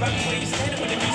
runway, standing with me.